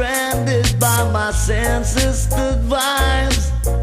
stranded by my senses the vibes